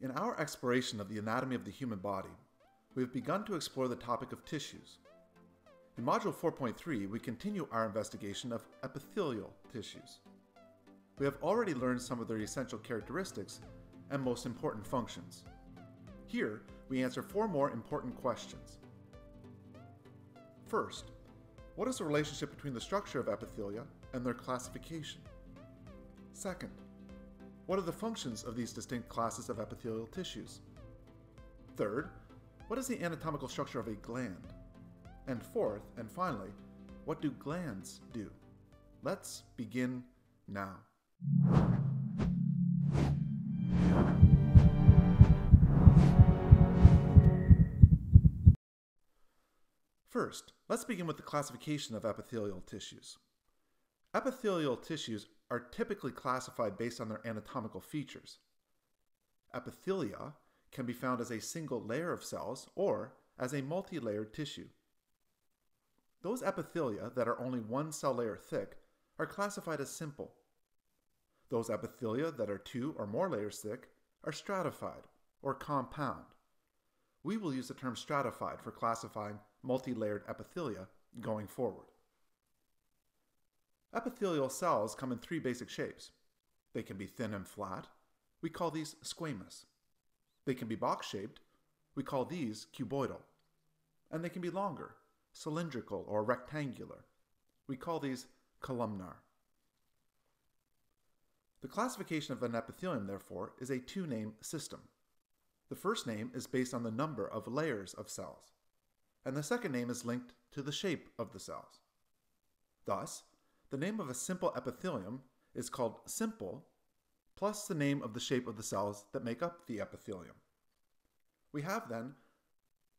In our exploration of the anatomy of the human body, we have begun to explore the topic of tissues. In Module 4.3, we continue our investigation of epithelial tissues. We have already learned some of their essential characteristics and most important functions. Here, we answer four more important questions. First, what is the relationship between the structure of epithelia and their classification? Second, what are the functions of these distinct classes of epithelial tissues? Third, what is the anatomical structure of a gland? And fourth, and finally, what do glands do? Let's begin now. First, let's begin with the classification of epithelial tissues. Epithelial tissues are typically classified based on their anatomical features. Epithelia can be found as a single layer of cells or as a multi-layered tissue. Those epithelia that are only one cell layer thick are classified as simple. Those epithelia that are two or more layers thick are stratified or compound. We will use the term stratified for classifying multi-layered epithelia going forward. Epithelial cells come in three basic shapes. They can be thin and flat. We call these squamous. They can be box-shaped. We call these cuboidal. And they can be longer, cylindrical, or rectangular. We call these columnar. The classification of an epithelium, therefore, is a two-name system. The first name is based on the number of layers of cells, and the second name is linked to the shape of the cells. Thus, the name of a simple epithelium is called simple, plus the name of the shape of the cells that make up the epithelium. We have then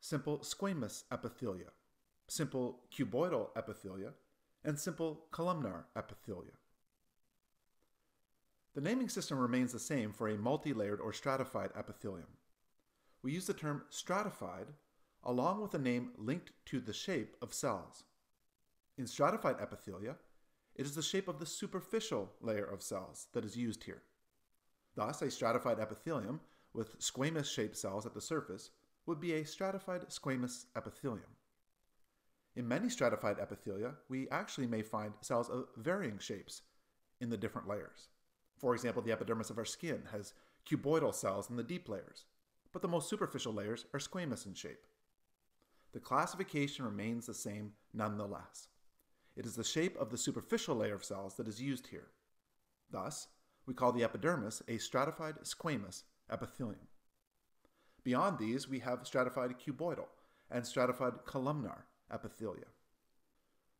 simple squamous epithelia, simple cuboidal epithelia, and simple columnar epithelia. The naming system remains the same for a multi-layered or stratified epithelium. We use the term stratified along with a name linked to the shape of cells. In stratified epithelia, it is the shape of the superficial layer of cells that is used here. Thus, a stratified epithelium with squamous shaped cells at the surface would be a stratified squamous epithelium. In many stratified epithelia, we actually may find cells of varying shapes in the different layers. For example, the epidermis of our skin has cuboidal cells in the deep layers, but the most superficial layers are squamous in shape. The classification remains the same nonetheless. It is the shape of the superficial layer of cells that is used here. Thus, we call the epidermis a stratified squamous epithelium. Beyond these, we have stratified cuboidal and stratified columnar epithelia.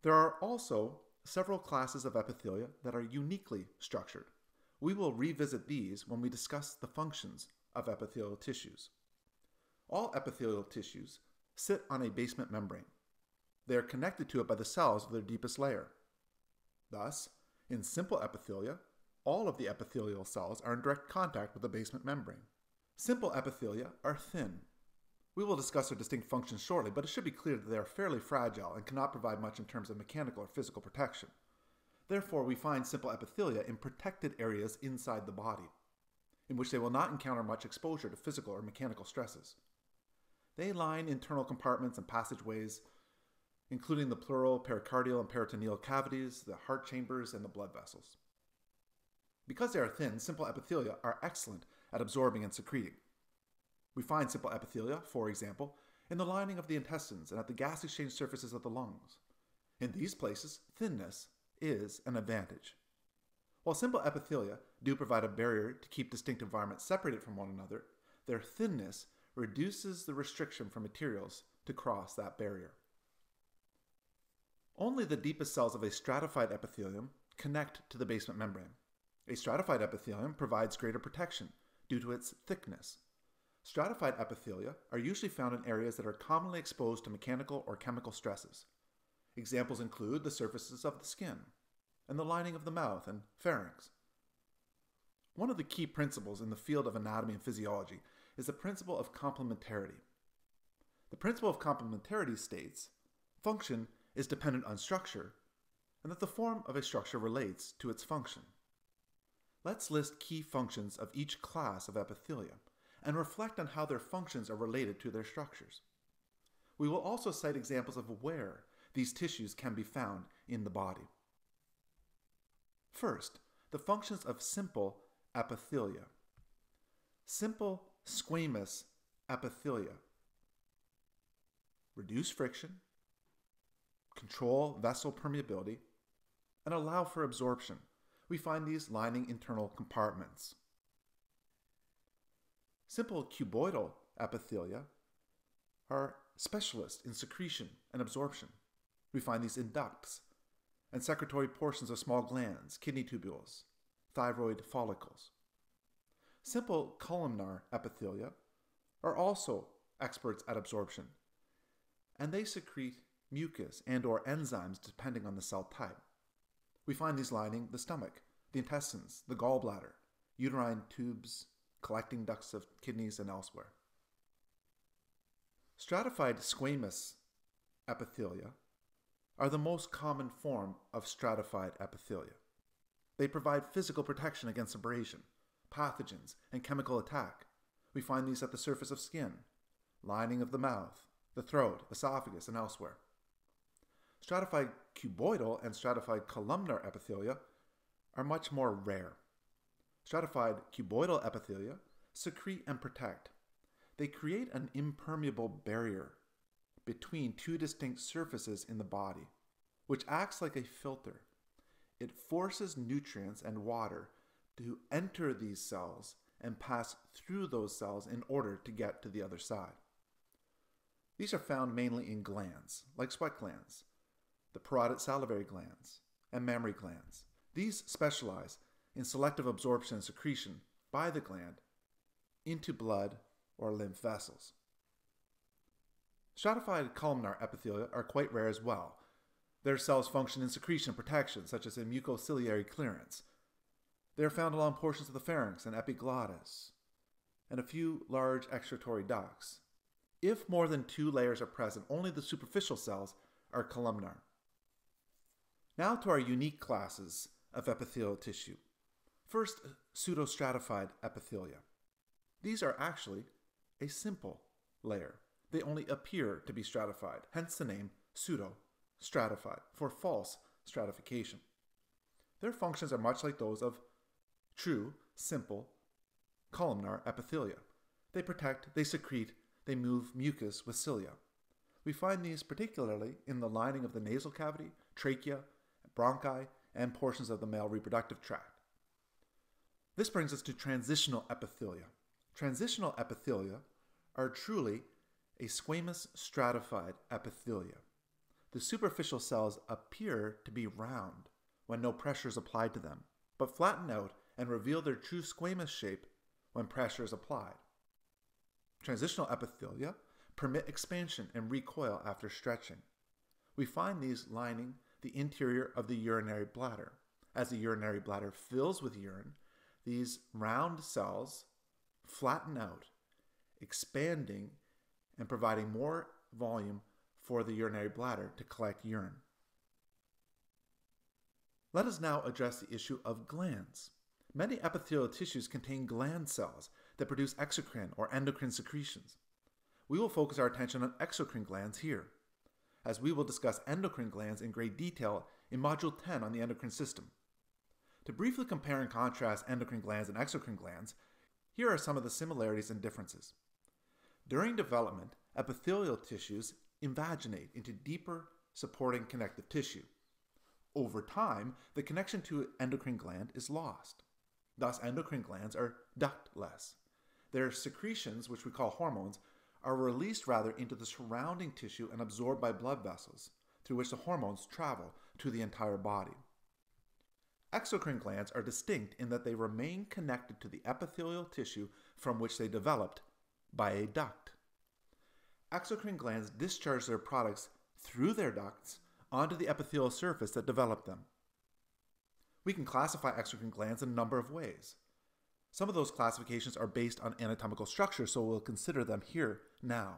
There are also several classes of epithelia that are uniquely structured. We will revisit these when we discuss the functions of epithelial tissues. All epithelial tissues sit on a basement membrane. They are connected to it by the cells of their deepest layer. Thus, in simple epithelia, all of the epithelial cells are in direct contact with the basement membrane. Simple epithelia are thin. We will discuss their distinct functions shortly, but it should be clear that they are fairly fragile and cannot provide much in terms of mechanical or physical protection. Therefore, we find simple epithelia in protected areas inside the body, in which they will not encounter much exposure to physical or mechanical stresses. They line internal compartments and passageways, including the pleural, pericardial, and peritoneal cavities, the heart chambers, and the blood vessels. Because they are thin, simple epithelia are excellent at absorbing and secreting. We find simple epithelia, for example, in the lining of the intestines and at the gas exchange surfaces of the lungs. In these places, thinness is an advantage. While simple epithelia do provide a barrier to keep distinct environments separated from one another, their thinness reduces the restriction for materials to cross that barrier. Only the deepest cells of a stratified epithelium connect to the basement membrane. A stratified epithelium provides greater protection due to its thickness. Stratified epithelia are usually found in areas that are commonly exposed to mechanical or chemical stresses. Examples include the surfaces of the skin and the lining of the mouth and pharynx. One of the key principles in the field of anatomy and physiology is the principle of complementarity. The principle of complementarity states function is dependent on structure, and that the form of a structure relates to its function. Let's list key functions of each class of epithelia, and reflect on how their functions are related to their structures. We will also cite examples of where these tissues can be found in the body. First, the functions of simple epithelia. Simple squamous epithelia reduce friction, control vessel permeability, and allow for absorption. We find these lining internal compartments. Simple cuboidal epithelia are specialists in secretion and absorption. We find these in ducts and secretory portions of small glands, kidney tubules, thyroid follicles. Simple columnar epithelia are also experts at absorption, and they secrete mucus and or enzymes depending on the cell type. We find these lining the stomach, the intestines, the gallbladder, uterine tubes, collecting ducts of kidneys, and elsewhere. Stratified squamous epithelia are the most common form of stratified epithelia. They provide physical protection against abrasion, pathogens, and chemical attack. We find these at the surface of skin, lining of the mouth, the throat, esophagus, and elsewhere. Stratified cuboidal and stratified columnar epithelia are much more rare. Stratified cuboidal epithelia secrete and protect. They create an impermeable barrier between two distinct surfaces in the body, which acts like a filter. It forces nutrients and water to enter these cells and pass through those cells in order to get to the other side. These are found mainly in glands, like sweat glands, the parotid salivary glands, and mammary glands. These specialize in selective absorption and secretion by the gland into blood or lymph vessels. Stratified columnar epithelia are quite rare as well. Their cells function in secretion protection, such as in mucociliary clearance. They are found along portions of the pharynx and epiglottis, and a few large excretory ducts. If more than two layers are present, only the superficial cells are columnar. Now to our unique classes of epithelial tissue. First, pseudostratified epithelia. These are actually a simple layer. They only appear to be stratified, hence the name pseudo stratified for false stratification. Their functions are much like those of true, simple, columnar epithelia. They protect, they secrete, they move mucus with cilia. We find these particularly in the lining of the nasal cavity, trachea, bronchi, and portions of the male reproductive tract. This brings us to transitional epithelia. Transitional epithelia are truly a squamous stratified epithelia. The superficial cells appear to be round when no pressure is applied to them, but flatten out and reveal their true squamous shape when pressure is applied. Transitional epithelia permit expansion and recoil after stretching. We find these lining the interior of the urinary bladder. As the urinary bladder fills with urine, these round cells flatten out, expanding and providing more volume for the urinary bladder to collect urine. Let us now address the issue of glands. Many epithelial tissues contain gland cells that produce exocrine or endocrine secretions. We will focus our attention on exocrine glands here as we will discuss endocrine glands in great detail in Module 10 on the endocrine system. To briefly compare and contrast endocrine glands and exocrine glands, here are some of the similarities and differences. During development, epithelial tissues invaginate into deeper supporting connective tissue. Over time, the connection to endocrine gland is lost. Thus, endocrine glands are ductless. Their secretions, which we call hormones, are released rather into the surrounding tissue and absorbed by blood vessels, through which the hormones travel to the entire body. Exocrine glands are distinct in that they remain connected to the epithelial tissue from which they developed by a duct. Exocrine glands discharge their products through their ducts onto the epithelial surface that developed them. We can classify exocrine glands in a number of ways. Some of those classifications are based on anatomical structure, so we'll consider them here now.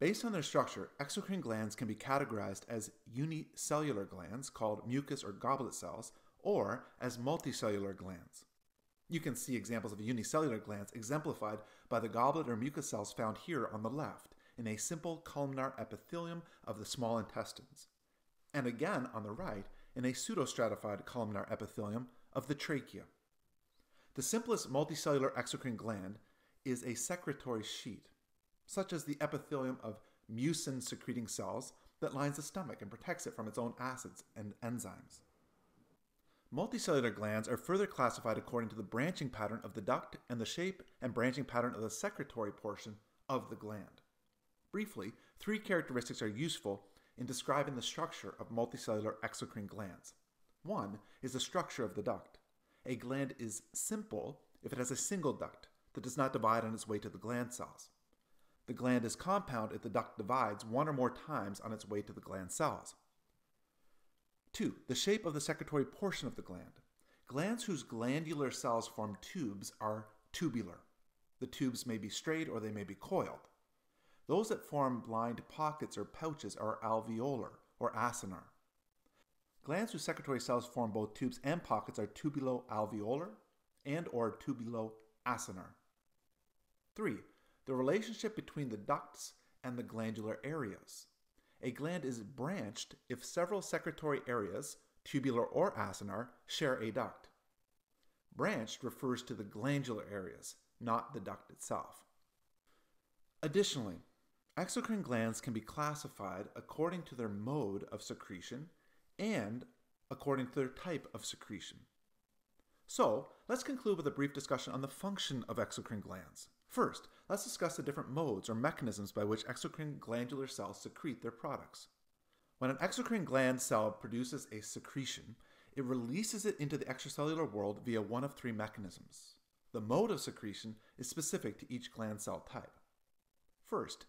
Based on their structure, exocrine glands can be categorized as unicellular glands called mucus or goblet cells, or as multicellular glands. You can see examples of unicellular glands exemplified by the goblet or mucus cells found here on the left in a simple columnar epithelium of the small intestines, and again on the right in a pseudostratified columnar epithelium of the trachea. The simplest multicellular exocrine gland is a secretory sheet, such as the epithelium of mucin secreting cells that lines the stomach and protects it from its own acids and enzymes. Multicellular glands are further classified according to the branching pattern of the duct and the shape and branching pattern of the secretory portion of the gland. Briefly, three characteristics are useful in describing the structure of multicellular exocrine glands. One is the structure of the duct. A gland is simple if it has a single duct that does not divide on its way to the gland cells. The gland is compound if the duct divides one or more times on its way to the gland cells. 2. The shape of the secretory portion of the gland. Glands whose glandular cells form tubes are tubular. The tubes may be straight or they may be coiled. Those that form blind pockets or pouches are alveolar or acinar. Glands whose secretory cells form both tubes and pockets are tubulo-alveolar and or tubulo-acinar. 3. The relationship between the ducts and the glandular areas. A gland is branched if several secretory areas, tubular or acinar, share a duct. Branched refers to the glandular areas, not the duct itself. Additionally, exocrine glands can be classified according to their mode of secretion and according to their type of secretion. So, let's conclude with a brief discussion on the function of exocrine glands. First, let's discuss the different modes or mechanisms by which exocrine glandular cells secrete their products. When an exocrine gland cell produces a secretion, it releases it into the extracellular world via one of three mechanisms. The mode of secretion is specific to each gland cell type. First,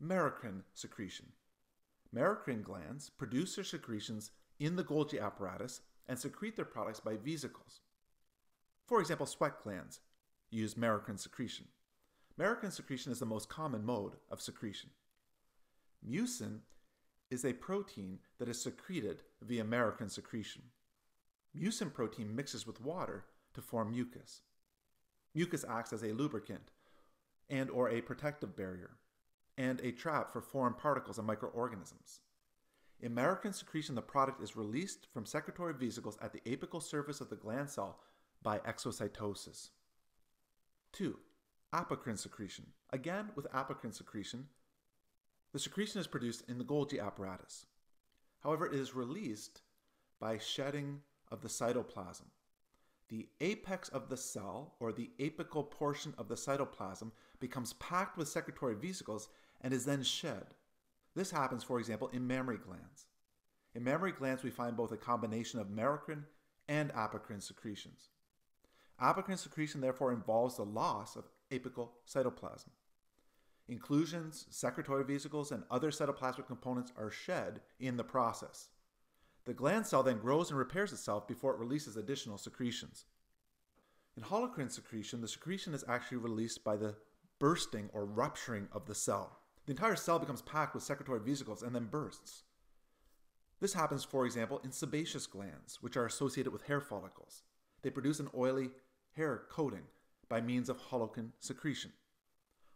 merocrine secretion. Merocrine glands produce their secretions in the Golgi apparatus and secrete their products by vesicles. For example, sweat glands use merocrine secretion. Merocrine secretion is the most common mode of secretion. Mucin is a protein that is secreted via merocrine secretion. Mucin protein mixes with water to form mucus. Mucus acts as a lubricant and or a protective barrier and a trap for foreign particles and microorganisms. Merocrine secretion, the product is released from secretory vesicles at the apical surface of the gland cell by exocytosis. 2 apocrine secretion. Again, with apocrine secretion, the secretion is produced in the Golgi apparatus. However, it is released by shedding of the cytoplasm. The apex of the cell, or the apical portion of the cytoplasm, becomes packed with secretory vesicles and is then shed. This happens, for example, in mammary glands. In mammary glands, we find both a combination of merocrine and apocrine secretions. Apocrine secretion therefore involves the loss of apical cytoplasm. Inclusions, secretory vesicles, and other cytoplasmic components are shed in the process. The gland cell then grows and repairs itself before it releases additional secretions. In holocrine secretion, the secretion is actually released by the bursting or rupturing of the cell. The entire cell becomes packed with secretory vesicles and then bursts. This happens, for example, in sebaceous glands, which are associated with hair follicles. They produce an oily hair coating by means of holocrine secretion.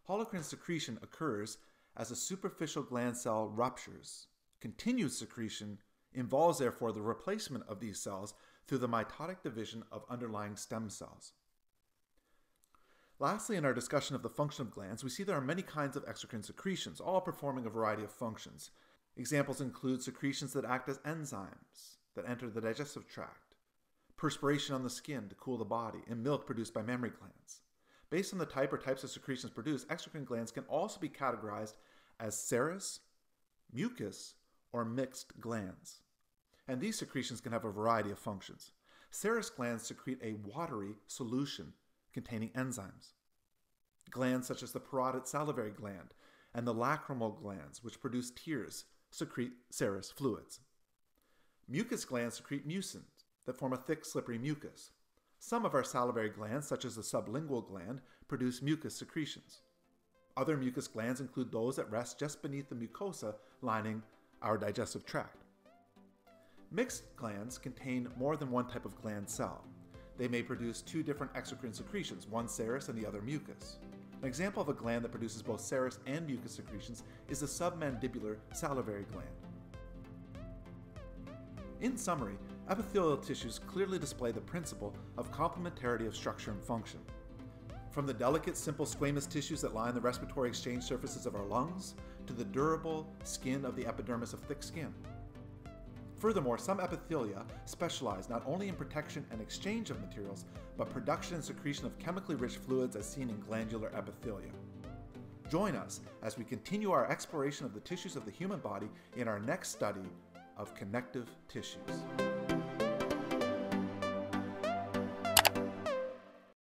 Holocrine secretion occurs as a superficial gland cell ruptures. Continued secretion involves, therefore, the replacement of these cells through the mitotic division of underlying stem cells. Lastly, in our discussion of the function of glands, we see there are many kinds of exocrine secretions, all performing a variety of functions. Examples include secretions that act as enzymes that enter the digestive tract, perspiration on the skin to cool the body, and milk produced by mammary glands. Based on the type or types of secretions produced, exocrine glands can also be categorized as serous, mucus, or mixed glands. And these secretions can have a variety of functions. Serous glands secrete a watery solution containing enzymes. Glands such as the parotid salivary gland and the lacrimal glands, which produce tears, secrete serous fluids. Mucus glands secrete mucin, that form a thick, slippery mucus. Some of our salivary glands, such as the sublingual gland, produce mucus secretions. Other mucus glands include those that rest just beneath the mucosa lining our digestive tract. Mixed glands contain more than one type of gland cell. They may produce two different exocrine secretions, one serous and the other mucus. An example of a gland that produces both serous and mucus secretions is the submandibular salivary gland. In summary, epithelial tissues clearly display the principle of complementarity of structure and function. From the delicate, simple squamous tissues that line the respiratory exchange surfaces of our lungs, to the durable skin of the epidermis of thick skin. Furthermore, some epithelia specialize not only in protection and exchange of materials, but production and secretion of chemically rich fluids as seen in glandular epithelia. Join us as we continue our exploration of the tissues of the human body in our next study of connective tissues.